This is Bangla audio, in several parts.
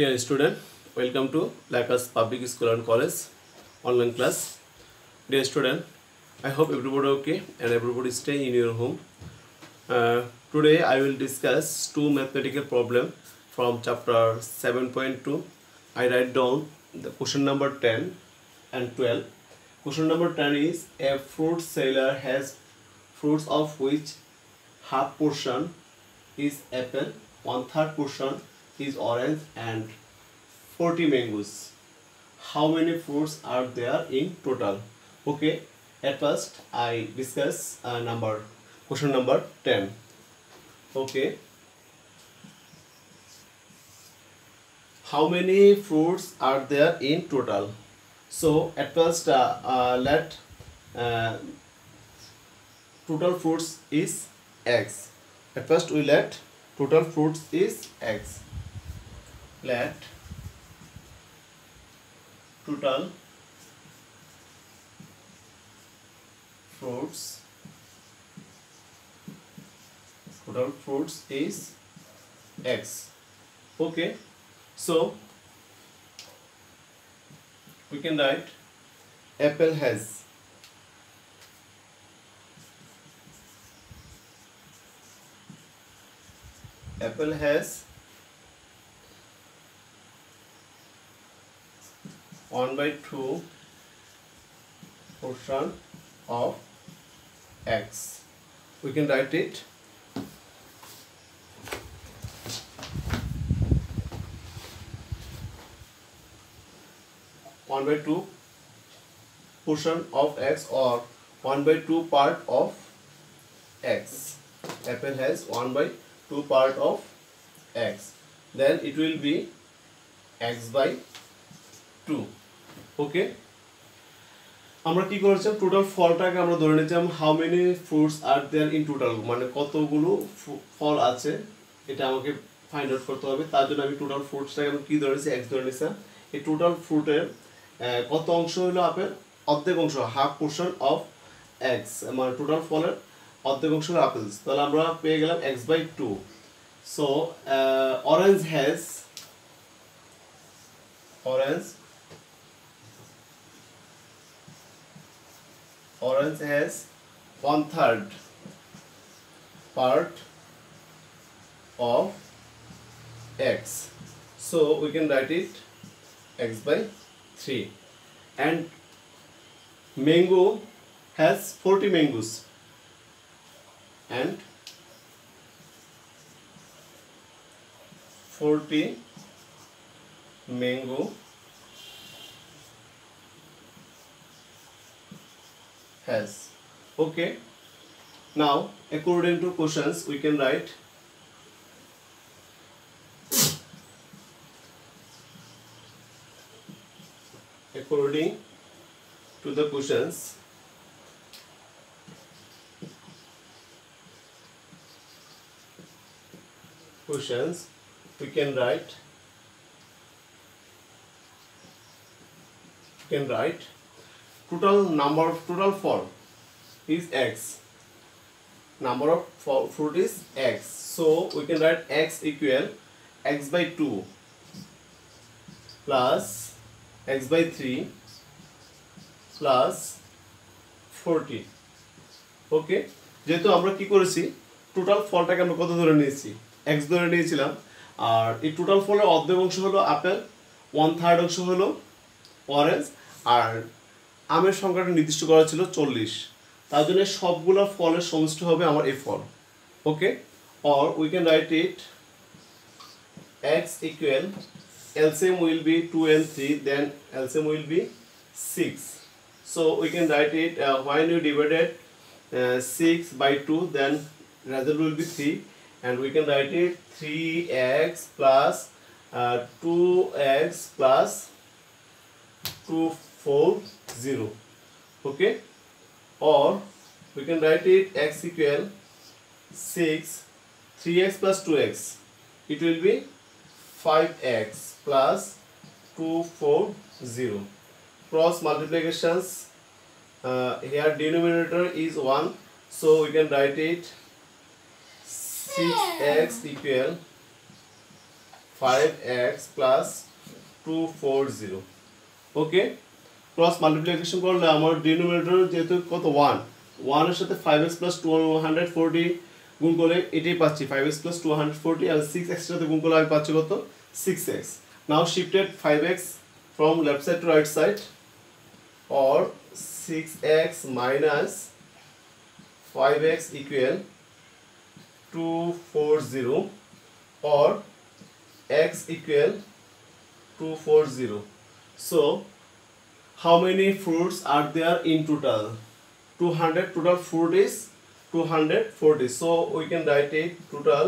Dear student, welcome to Lacas Public School and College online class. Dear student, I hope everybody okay and everybody stay in your home. Uh, today I will discuss two mathematical problem from chapter 7.2. I write down the question number 10 and 12. Question number 10 is a fruit seller has fruits of which half portion is apple, one third portion is orange and 40 mangoes. How many fruits are there in total? Okay, at first I discuss uh, number question number 10. Okay. How many fruits are there in total? So at first uh, uh, let uh, total fruits is x. At first we let total fruits is x. Let total fruits total fruits is x. Okay. So we can write apple has apple has one by two portion of x. We can write it. One by two portion of x or one by two part of x. Apple has one by two part of x. Then it will be x by 2 ওকে আমরা কি করেছিলাম? টোটাল ফলটাকে আমরা ধরে নিয়েছিলাম how many fruits are there in total মানে কতগুলো ফল আছে? এটা আমাকে ফাইন্ড আউট করতে হবে। তার জন্য আমি টোটাল ফ্রুটসটাকে আমি কি ধরে নিয়েছি? এক্স ধরে নিয়েছিলাম। এই টোটাল ফ্রুটের কত অংশ হলো আপেল? অর্ধেক অংশ হাফ পোর্শন অফ এক্স মানে টোটাল ফলের অর্ধেক অংশ হলো আপেলস তাহলে আমরা পেয়ে গেলাম X by two so orange has orange orange has one third part of x. So we can write it x by 3 and mango has 40 mangoes. And 40 mango has okay. Now according to questions we can write. According to the questions. Questions we can write. We can write total number of, total fall is x. Number of fruit is x. So, we can write x equal x by 2 plus x by 3 plus 40 okay যেহেতু আমরা কি করেছি? টোটাল ফলটাকে আমরা কত ধরে নিয়েছি? এক্স ধরে নিয়েছিলাম। আর এই টোটাল ফলের অর্ধেক অংশ হলো আপেল ওয়ান থার্ড অংশ হলো অরেঞ্জ আর আমের সংখ্যাটা নির্দিষ্ট করা ছিল চল্লিশ। তার জন্য সবগুলো ফলের সমষ্টি হবে আমার এ ফল। Okay? Or we can write it X equal LCM will be two N three then LCM will be six so we can write it when you divided six by two then result will be three and we can write it three X plus two X plus two four 0 okay? Or we can write it x equal 6 3x plus 2x it will be 5x plus 2 4 0 cross multiplications uh, here denominator is 1 so we can write it 6x equal 5x plus 240 okay cross multiplication করলে আমার ডিনোমিনেটর যেহেতু কত? ওয়ান ওয়ানের সাথে ফাইভ এক্স প্লাস টু গুণ করলে এটাই পাচ্ছি। ফাইভ এক্স প্লাস টু আর সিক্স এক্সের সাথে গুণ করলে আমি পাচ্ছি কত? Six X now shifted five X from left side to right side or six X minus five X equal to four zero or X equal to four zero so how many fruits are there in total 200 total fruit is 240 so we can write it total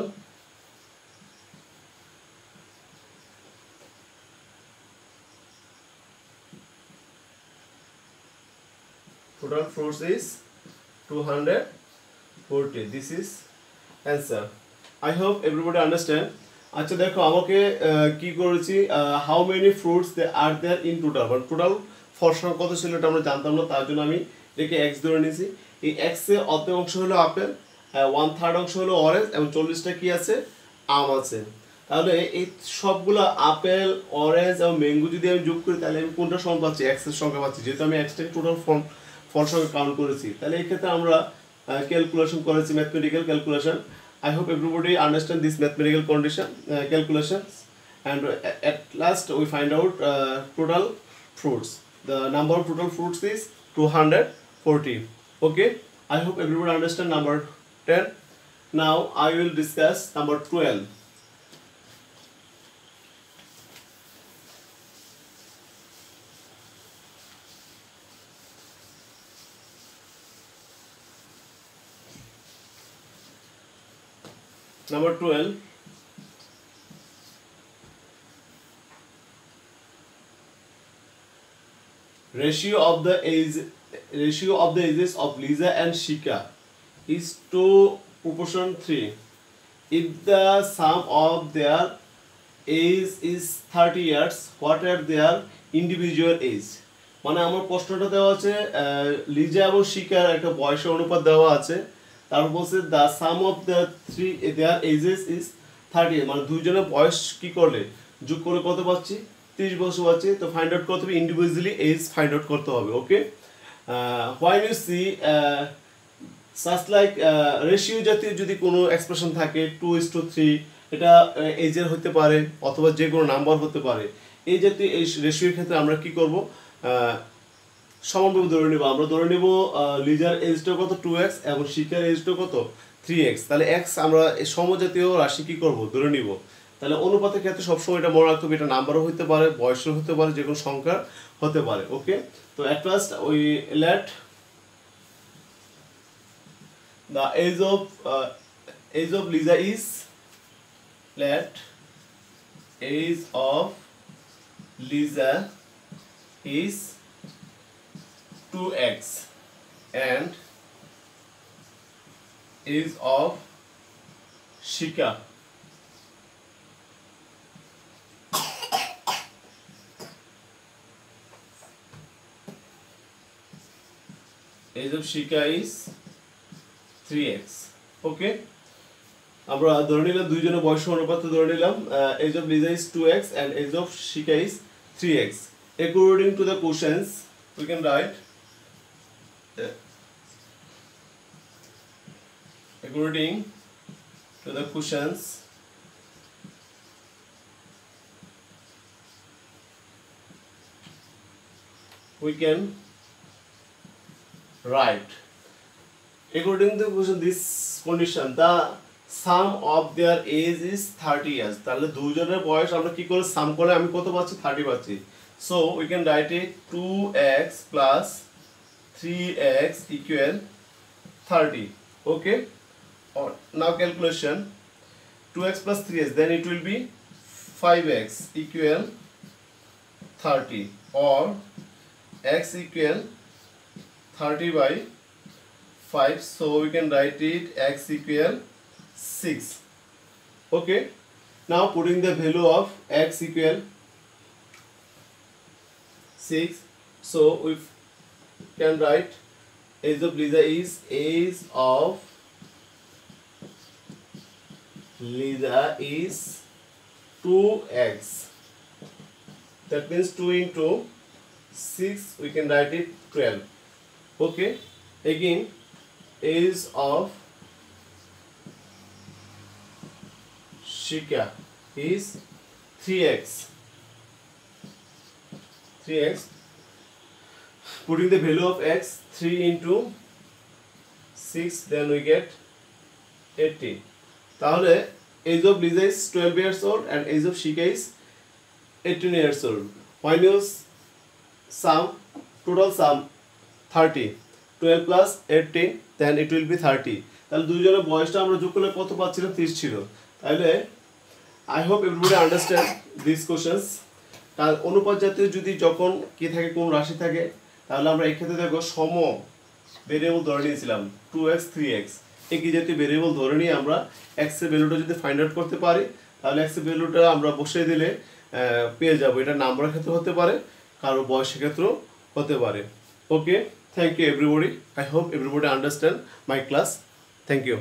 total fruits is 240 this is answer i hope everybody understand আচ্ছা দেখো আমাকে আহ, কি করেছি how many fruits they are there in total মানে টোটাল ফর্সার কত ছিল এটা আমরা জানতাম না তার জন্য আমি এটাকে এক্স ধরে নিয়েছি। এই এক্স অর্ধেক অংশ হলো আপেল ওয়ান থার্ড অংশ হলো অরেঞ্জ এবং চল্লিশটা কি আছে? আম আছে। তাহলে এই সবগুলো আপেল অরেঞ্জ এবং ম্যাঙ্গো যদি আমি যোগ করি তাহলে আমি কোনটা সংখ্যা পাচ্ছি? এক্সের সংখ্যা পাচ্ছি। যেহেতু আমি এক্সটাকে টোটাল ফর্ম ফল সঙ্গে কাউন্ট করেছি। তাহলে এই ক্ষেত্রে আমরা ক্যালকুলেশন করেছি mathematical calculation I hope everybody understand this mathematical condition uh, and at last we find out total fruits. The number of total fruits is 240. Okay, I hope everyone understand number 10. Now I will discuss number 12. Number 12. Ratio of the age ratio of the ages of Lisa and Shika is to proportion 3. If the sum of their age is 30 years, what are their individual age? মানে আমার প্রশ্নটা দেওয়া আছে লিজা এবং শিকার একটা বয়সের অনুপাত দেওয়া আছে তারপর বলছে the sum of the three their ages is thirty মানে দুইজনের বয়স কি করলে যোগ করে কত পাচ্ছি তিরিশ বছর আছে, তো ফাইন্ড আউট করতে হবে ইন্ডিভিজুয়ালি এজ ফাইন্ড আউট করতে হবে okay why you see সাস like ratio জাতীয় যদি কোনো এক্সপ্রেশন থাকে টু ইস টু থ্রি এটা এজের হতে পারে, অথবা যে কোনো নাম্বার হতে পারে, এই জাতীয় এই রেশিওর ক্ষেত্রে আমরা কি করব? সমানভাবে ধরে নেব, আমরা ধরে নেব লিজার এজটা কত? টু এক্স এবং শিকার এজটা কত? থ্রি এক্স তাহলে এক্স আমরা সমজাতীয় রাশি কি করব? ধরে নিব। তাহলে অনুপাতের ক্ষেত্রে সবসময় এটা মনে রাখতে হবে এটা নাম্বারও হতে পারে বয়সও হতে পারে যে কোনো সংখ্যা হতে পারে ওকে? তো অ্যাট ফার্স্ট ওই let the age of uh, age of Lisa is let age of Lisa is 2x and age of Shika age of Shika is 3x okay আমরা ধরে নিলাম দুইজনের বয়স অনুপাত ধরে নিলাম age of Liza is 2x and age of Shika is 3x according to the questions we can write uh, according to the questions we can write according to question this condition the sum of their age is 30 years তাহলে দুজনের বয়স আমরা কি করে সাম করে আমি কত পাচ্ছি 30 পাচ্ছি so we can write it 2x plus 3x equal 30 okay or now calculation 2x plus 3x then it will be 5x equal 30 or x equal 30 by 5 so we can write it x equal 6 okay? Now putting the value of x equal 6 so we can write age of Lisa is age of Lisa is 2x that means 2 into 6 we can write it 12 okay again is of Shika is 3x 3x putting the value of x 3 into 6 then we get 80 তাহলে age of Lisa is 12 years old and age of Shika is 18 years old when you sum total sum 30 12 plus 18 then it will be 30 তাহলে দুইজনের বয়সটা আমরা যোগ করলে কত পাচ্ছিলাম? 30 ছিল। তাহলে I hope everybody understand this questions কারণ অনুপাত জাতীয় যদি যখন কি থাকে, কোন রাশি থাকে, তাহলে আমরা এই ক্ষেত্রে দেখো সম ভেরিয়েবল ধরে নিয়েছিলাম টু এক্স থ্রি এক্স একই জাতীয় ভেরিয়েবল ধরে নিয়ে আমরা এক্সের ভ্যালুটা যদি ফাইন্ড আউট করতে পারি, তাহলে এক্সের ভ্যালুটা আমরা বসিয়ে দিলে পেয়ে যাব। এটা নাম্বারের ক্ষেত্রে হতে পারে, কারও বয়সের ক্ষেত্রেও হতে পারে। ওকে Thank you everybody. I hope everybody understand my class. Thank you.